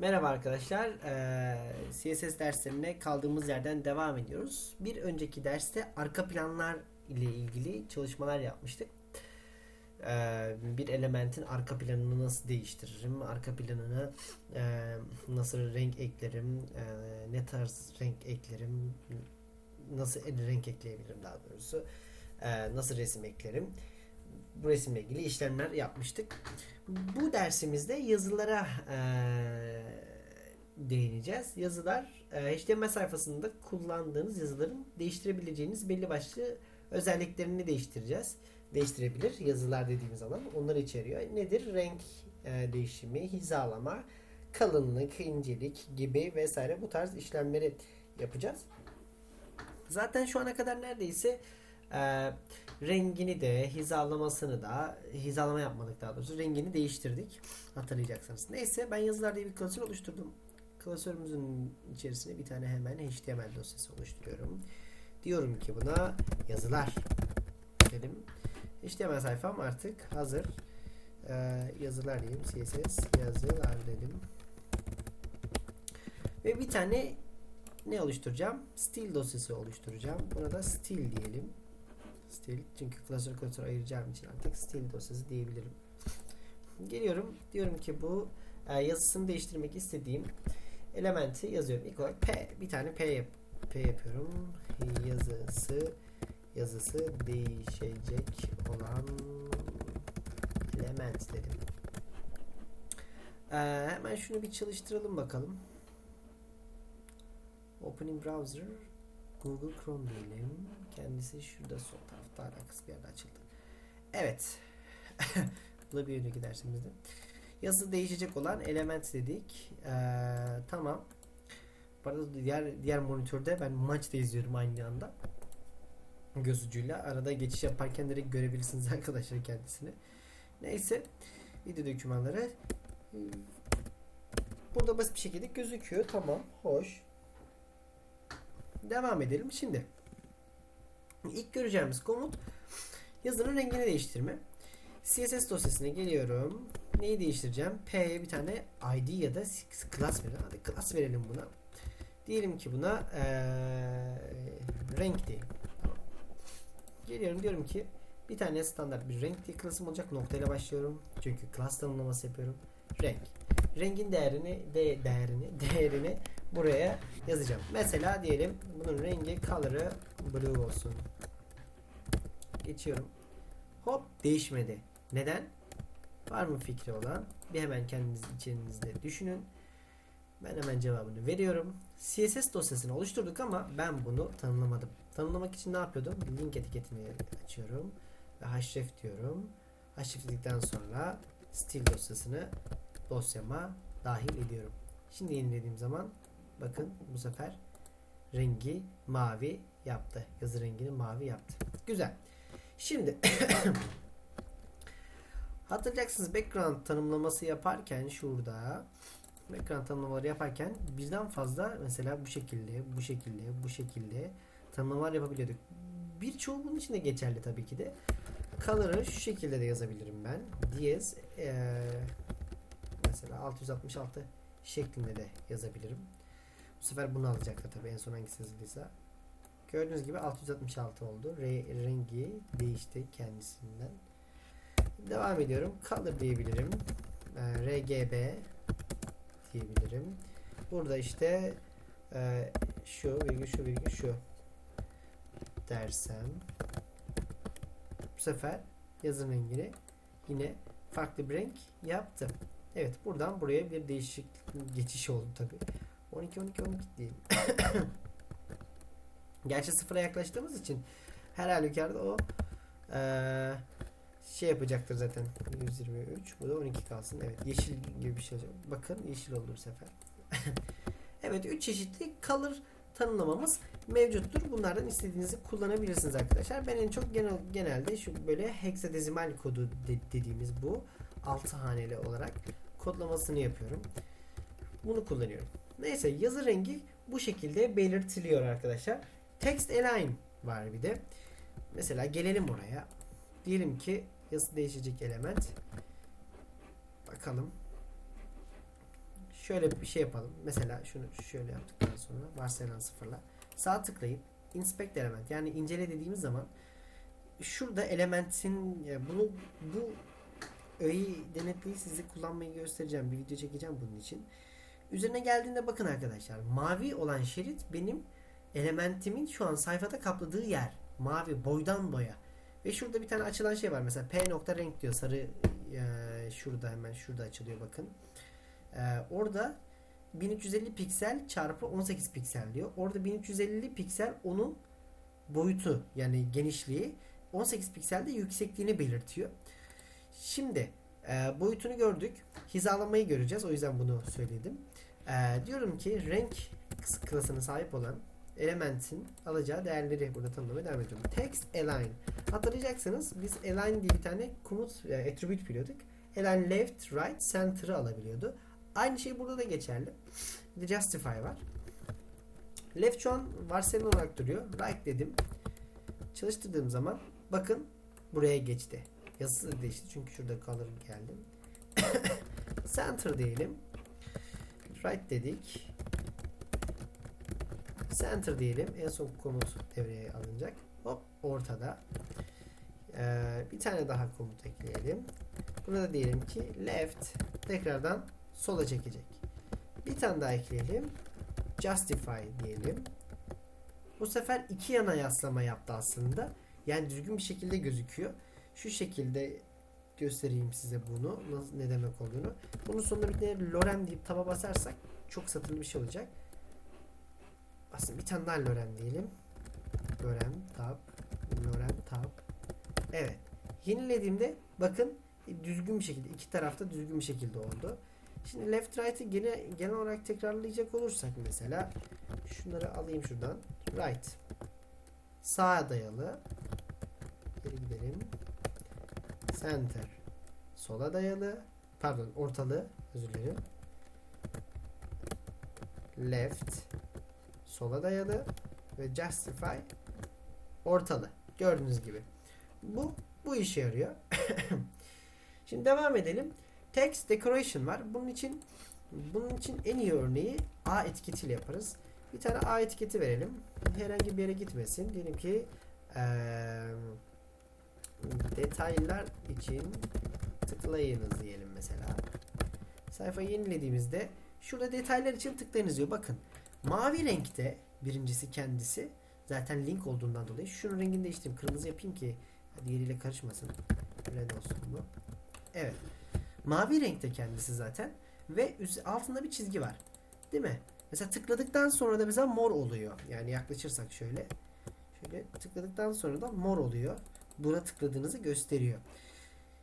Merhaba arkadaşlar. Ee, CSS derslerine kaldığımız yerden devam ediyoruz. Bir önceki derste arka planlar ile ilgili çalışmalar yapmıştık. Ee, bir elementin arka planını nasıl değiştiririm? Arka planına e, nasıl renk eklerim? e, ne tarz renk eklerim? Nasıl renk ekleyebilirim daha doğrusu? e, nasıl resim eklerim? Bu resimle ilgili işlemler yapmıştık. Bu dersimizde yazılara e, değineceğiz. Yazılar e, HTML sayfasında kullandığınız yazıların değiştirebileceğiniz belli başlı özelliklerini değiştireceğiz. Değiştirebilir yazılar dediğimiz zaman onları içeriyor. Nedir? Renk e, değişimi, hizalama, kalınlık, incelik gibi vesaire bu tarz işlemleri yapacağız. Zaten şu ana kadar neredeyse e, rengini de hizalamasını da hizalama yapmadık daha doğrusu rengini değiştirdik hatırlayacaksınız. Neyse ben yazılar diye bir klasör oluşturdum. Klasörümüzün içerisine bir tane hemen HTML dosyası oluşturuyorum. Diyorum ki buna yazılar dedim. HTML sayfam artık hazır. Ee, yazılar diyeyim. CSS yazılar dedim. Ve bir tane ne oluşturacağım? Stil dosyası oluşturacağım. Buna da stil diyelim. Stil. Çünkü klasör klasör ayıracağım için artık stil dosyası diyebilirim. Geliyorum. Diyorum ki bu e, yazısını değiştirmek istediğim elementi yazıyorum. İlk olarak P. Bir tane P, yap P yapıyorum. Yazısı yazısı değişecek olan element dedim. Ee, hemen şunu bir çalıştıralım bakalım. Opening browser Google Chrome diyelim. Kendisi şurada sol tarafta alakası bir yerde açıldı. Evet. Bu da bir önceki dersimizde. Yazı değişecek olan element dedik. Ee, tamam. Bu arada diğer, diğer monitörde ben maç da izliyorum aynı anda. Göz ucuyla. Arada geçiş yaparken direkt görebilirsiniz arkadaşlar kendisini. Neyse. Video dokümanları burada basit bir şekilde gözüküyor. Tamam. Hoş. Devam edelim. Şimdi ilk göreceğimiz komut yazının rengini değiştirme. CSS dosyasına geliyorum. Neyi değiştireceğim? P'ye bir tane ID ya da class verelim. Hadi class verelim buna. Diyelim ki buna ee, renk diyelim. Geliyorum diyorum ki bir tane standart bir renk diye klasım olacak. Noktayla başlıyorum. Çünkü class tanımlaması yapıyorum. Renk. Rengin değerini de değerini değerini buraya yazacağım. Mesela diyelim bunun rengi color'ı blue olsun. Geçiyorum. Hop değişmedi. Neden? Var mı fikri olan? Bir hemen kendiniz içinizde düşünün. Ben hemen cevabını veriyorum. CSS dosyasını oluşturduk ama ben bunu tanımlamadım. Tanımlamak için ne yapıyordum? Link etiketini açıyorum ve href diyorum. href sonra stil dosyasını dosyama dahil ediyorum. Şimdi yenilediğim zaman bakın bu sefer rengi mavi yaptı. Yazı rengini mavi yaptı. Güzel. Şimdi hatırlayacaksınız background tanımlaması yaparken şurada background tanımlamaları yaparken birden fazla mesela bu şekilde, bu şekilde, bu şekilde tanımlamalar yapabiliyorduk. Birçoğu bunun için de geçerli tabii ki de. Color'ı şu şekilde de yazabilirim ben. Diyez ee, mesela 666 şeklinde de yazabilirim. Bu sefer bunu alacaktır tabii en son hangisi yazıldıysa. Gördüğünüz gibi 666 oldu. Re rengi değişti kendisinden. Devam ediyorum. Color diyebilirim. E, RGB diyebilirim. Burada işte e, şu virgül şu virgül şu dersem bu sefer yazım rengini yine farklı bir renk yaptım. Evet buradan buraya bir değişik geçiş oldu tabi. 12 12 12 diyelim. Gerçi sıfıra yaklaştığımız için her halükarda o ee, şey yapacaktır zaten. 123 bu da 12 kalsın. Evet yeşil gibi bir şey olacak. Bakın yeşil oldu bu sefer. Evet 3 çeşitli color tanımlamamız mevcuttur. Bunlardan istediğinizi kullanabilirsiniz arkadaşlar. Ben en çok genel, genelde şu böyle hexadezimal kodu de, dediğimiz bu 6 haneli olarak kodlamasını yapıyorum bunu kullanıyorum neyse yazı rengi bu şekilde belirtiliyor arkadaşlar text align var bir de mesela gelelim oraya diyelim ki yazı değişecek element. Bakalım. şöyle bir şey yapalım. Mesela şunu şöyle yaptıktan sonra varsayılan sıfırla sağ tıklayıp inspect element yani incele dediğimiz zaman şurada elementin yani bunu bu öğeyi denetleyi size kullanmayı göstereceğim. Bir video çekeceğim bunun için. Üzerine geldiğinde bakın arkadaşlar. Mavi olan şerit benim elementimin şu an sayfada kapladığı yer. Mavi boydan boya. Ve şurada bir tane açılan şey var. Mesela P nokta renk diyor. Sarı e, şurada hemen şurada açılıyor bakın. E, orada 1350 piksel çarpı 18 piksel diyor. Orada 1350 piksel onun boyutu yani genişliği 18 pikselde yüksekliğini belirtiyor. Şimdi e, boyutunu gördük. Hizalamayı göreceğiz. O yüzden bunu söyledim. E, diyorum ki renk klasına sahip olan elementin alacağı değerleri burada tanımlamaya devam ediyorum. Text align. Hatırlayacaksınız biz align diye bir tane komut e, attribute biliyorduk. Align left, right, center'ı alabiliyordu. Aynı şey burada da geçerli. Bir de justify var. Left şu an varsayılan olarak duruyor. Right dedim. Çalıştırdığım zaman bakın buraya geçti. Yazısı değişti çünkü şurada color geldi. Center diyelim. Right dedik. Center diyelim. En son komut devreye alınacak. Hop ortada. Ee, bir tane daha komut ekleyelim. Buna da diyelim ki left tekrardan sola çekecek. Bir tane daha ekleyelim. Justify diyelim. Bu sefer iki yana yaslama yaptı aslında. Yani düzgün bir şekilde gözüküyor. Şu şekilde göstereyim size bunu. Nasıl, ne demek olduğunu. Bunun sonunda bir tane Loren deyip taba basarsak çok satırlı bir şey olacak. Aslında bir tane daha Loren diyelim. Loren tab. Loren tab. Evet. Yenilediğimde bakın düzgün bir şekilde iki tarafta düzgün bir şekilde oldu. Şimdi left right'ı genel, genel olarak tekrarlayacak olursak mesela şunları alayım şuradan. Right. Sağa dayalı. Geri gidelim. Center. Sola dayalı. Pardon ortalı. Özür dilerim. Left. Sola dayalı. Ve justify. Ortalı. Gördüğünüz gibi. Bu bu işe yarıyor. Şimdi devam edelim. Text decoration var. Bunun için bunun için en iyi örneği A etiketiyle yaparız. Bir tane A etiketi verelim. Herhangi bir yere gitmesin. Diyelim ki ee, detaylar için tıklayınız diyelim mesela. Sayfayı yenilediğimizde şurada detaylar için tıklayınız diyor. Bakın mavi renkte birincisi kendisi zaten link olduğundan dolayı şunun rengini değiştireyim. Kırmızı yapayım ki diğeriyle karışmasın. Red olsun bu. Evet. Mavi renkte kendisi zaten ve altında bir çizgi var. Değil mi? Mesela tıkladıktan sonra da mesela mor oluyor. Yani yaklaşırsak şöyle. Şöyle tıkladıktan sonra da mor oluyor. Buna tıkladığınızı gösteriyor.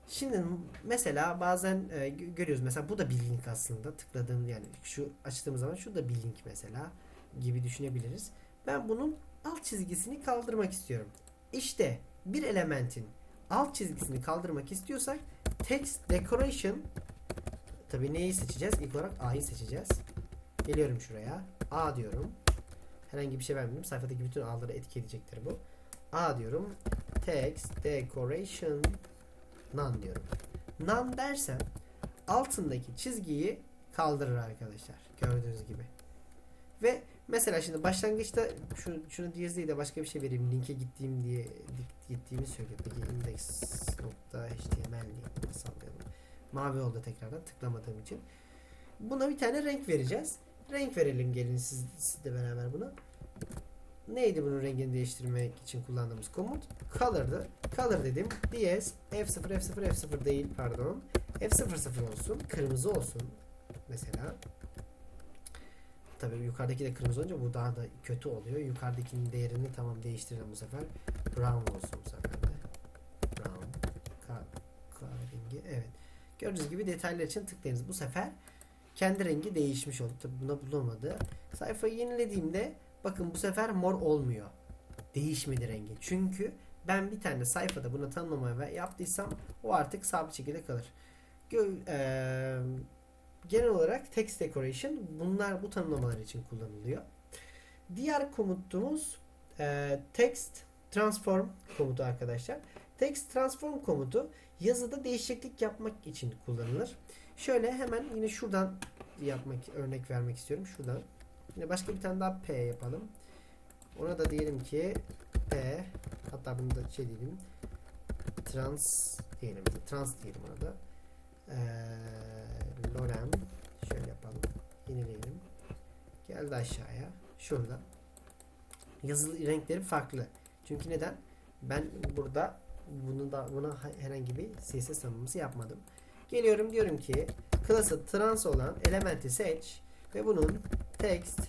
Şimdi mesela bazen e, görüyoruz mesela bu da bir link aslında tıkladığım yani şu açtığımız zaman şu da bir link mesela gibi düşünebiliriz. Ben bunun alt çizgisini kaldırmak istiyorum. İşte bir elementin alt çizgisini kaldırmak istiyorsak text decoration tabi neyi seçeceğiz? İlk olarak A'yı seçeceğiz. Geliyorum şuraya. A diyorum. Herhangi bir şey vermedim. Sayfadaki bütün A'ları etkileyecektir bu. A diyorum. Text decoration none diyorum. None dersem altındaki çizgiyi kaldırır arkadaşlar. Gördüğünüz gibi. Ve mesela şimdi başlangıçta şu, şunu değil de başka bir şey vereyim. Linke gittiğim diye gittiğimi söylüyor. Peki index.html diye sallayalım. Mavi oldu tekrardan tıklamadığım için. Buna bir tane renk vereceğiz. Renk verelim gelin siz, sizle beraber buna. Neydi bunun rengini değiştirmek için kullandığımız komut? Color'dı. Color dedim. ds f0 f0 f0 değil pardon. f00 olsun. Kırmızı olsun. Mesela. Tabii yukarıdaki de kırmızı olunca bu daha da kötü oluyor. Yukarıdakinin değerini tamam değiştirelim bu sefer. Brown olsun bu sefer de. Brown. Kahverengi. Evet. Gördüğünüz gibi detaylar için tıklayınız. Bu sefer kendi rengi değişmiş oldu. Tabi buna bulunmadı. Sayfayı yenilediğimde bakın bu sefer mor olmuyor. Değişmedi rengi. Çünkü ben bir tane sayfada bunu tanımlamaya yaptıysam o artık sabit şekilde kalır. Gö ee, genel olarak text decoration bunlar bu tanımlamalar için kullanılıyor. Diğer komutumuz e, text transform komutu arkadaşlar. Text transform komutu yazıda değişiklik yapmak için kullanılır. Şöyle hemen yine şuradan yapmak örnek vermek istiyorum şuradan. Yine başka bir tane daha P yapalım. Ona da diyelim ki P hatta bunu da şey diyelim trans diyelim. Trans diyelim ona da. Ee, lorem şöyle yapalım. Yenileyelim. Geldi aşağıya. Şurada. Yazılı renkleri farklı. Çünkü neden? Ben burada bunu da buna herhangi bir CSS tanımlaması yapmadım. Geliyorum diyorum ki klası trans olan elementi seç ve bunun text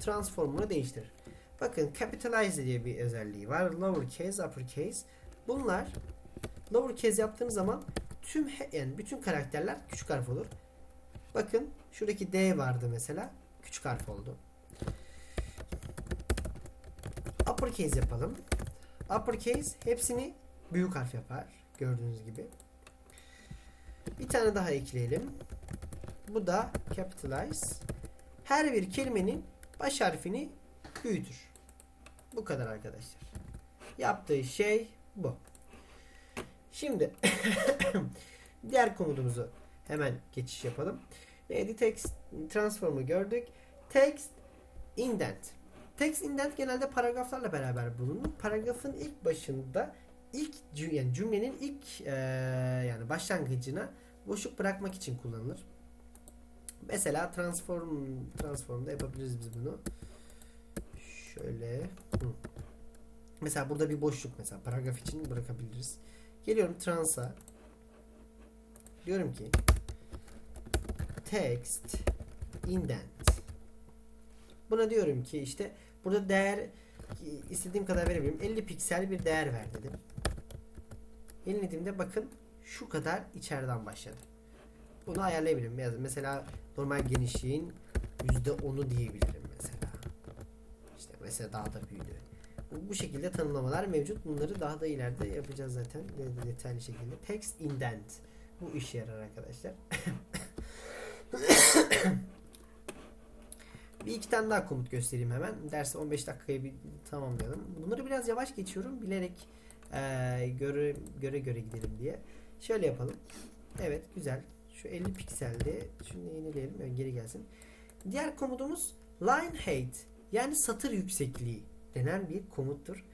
transformunu değiştir. Bakın capitalize diye bir özelliği var. Lowercase, uppercase. Bunlar lowercase yaptığınız zaman tüm yani bütün karakterler küçük harf olur. Bakın şuradaki D vardı mesela. Küçük harf oldu. Uppercase yapalım. Uppercase hepsini büyük harf yapar. Gördüğünüz gibi. Bir tane daha ekleyelim. Bu da capitalize. Her bir kelimenin baş harfini büyütür. Bu kadar arkadaşlar. Yaptığı şey bu. Şimdi diğer komutumuzu hemen geçiş yapalım. Neydi? Text transform'u gördük. Text indent. Text indent genelde paragraflarla beraber bulunur. Paragrafın ilk başında ilk cümlenin ilk e, yani başlangıcına boşluk bırakmak için kullanılır. Mesela transform transformda yapabiliriz biz bunu. Şöyle. Hı. Mesela burada bir boşluk mesela paragraf için bırakabiliriz. Geliyorum trans'a. Diyorum ki text indent. Buna diyorum ki işte burada değer istediğim kadar verebilirim. 50 piksel bir değer ver dedim. Yenilediğimde bakın şu kadar içeriden başladı. Bunu ayarlayabilirim. Mesela normal genişliğin %10'u diyebilirim mesela. İşte mesela daha da büyüdü. Bu şekilde tanımlamalar mevcut. Bunları daha da ileride yapacağız zaten detaylı şekilde. Text indent. Bu işe yarar arkadaşlar. bir iki tane daha komut göstereyim hemen. Dersi 15 dakikaya bir tamamlayalım. Bunları biraz yavaş geçiyorum. Bilerek e, göre, göre göre gidelim diye. Şöyle yapalım. Evet güzel. Şu 50 pikseldi. Şunu yenileyelim. Yani geri gelsin. Diğer komutumuz line height yani satır yüksekliği denen bir komuttur.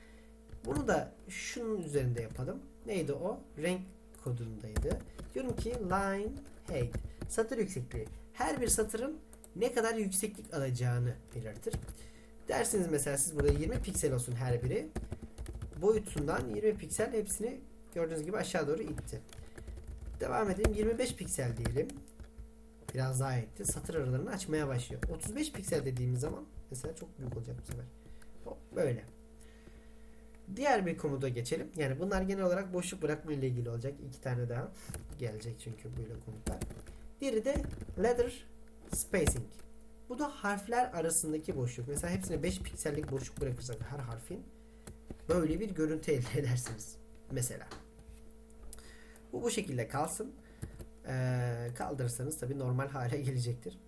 Bunu da şunun üzerinde yapalım. Neydi o? Renk kodundaydı. Diyorum ki line height satır yüksekliği. Her bir satırın ne kadar yükseklik alacağını belirtir. Dersiniz mesela siz burada 20 piksel olsun her biri. Boyutundan 20 piksel hepsini gördüğünüz gibi aşağı doğru itti. Devam edelim. 25 piksel diyelim. Biraz daha etti. Satır aralarını açmaya başlıyor. 35 piksel dediğimiz zaman mesela çok büyük olacak bu sefer. Hop, böyle. Diğer bir komuta geçelim. Yani bunlar genel olarak boşluk bırakma ile ilgili olacak. İki tane daha gelecek çünkü böyle komutlar. Diğeri de letter spacing. Bu da harfler arasındaki boşluk. Mesela hepsine 5 piksellik boşluk bırakırsak her harfin böyle bir görüntü elde edersiniz. Mesela. Bu bu şekilde kalsın. Ee, kaldırırsanız tabi normal hale gelecektir.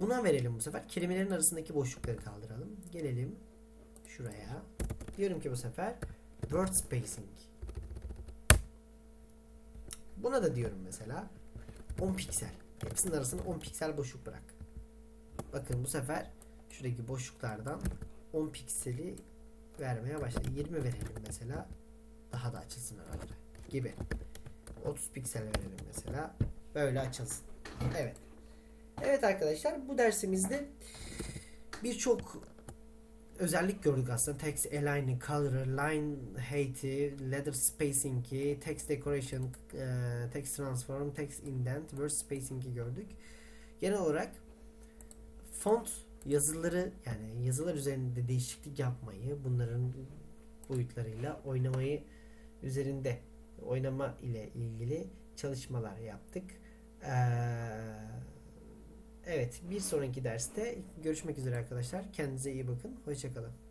Buna verelim bu sefer. Kelimelerin arasındaki boşlukları kaldıralım. Gelelim şuraya. Diyorum ki bu sefer word spacing. Buna da diyorum mesela 10 piksel. Hepsinin arasında 10 piksel boşluk bırak. Bakın bu sefer şuradaki boşluklardan 10 pikseli vermeye başladı. 20 verelim mesela. Daha da açılsın araları gibi. 30 piksel verelim mesela. Böyle açılsın. Evet. Evet arkadaşlar bu dersimizde birçok özellik gördük aslında. Text aligning, color, line height'i, letter spacing'i, text decoration, text transform, text indent, word spacing'i gördük. Genel olarak font yazıları yani yazılar üzerinde değişiklik yapmayı, bunların boyutlarıyla oynamayı üzerinde oynama ile ilgili çalışmalar yaptık. evet bir sonraki derste görüşmek üzere arkadaşlar. Kendinize iyi bakın. Hoşçakalın.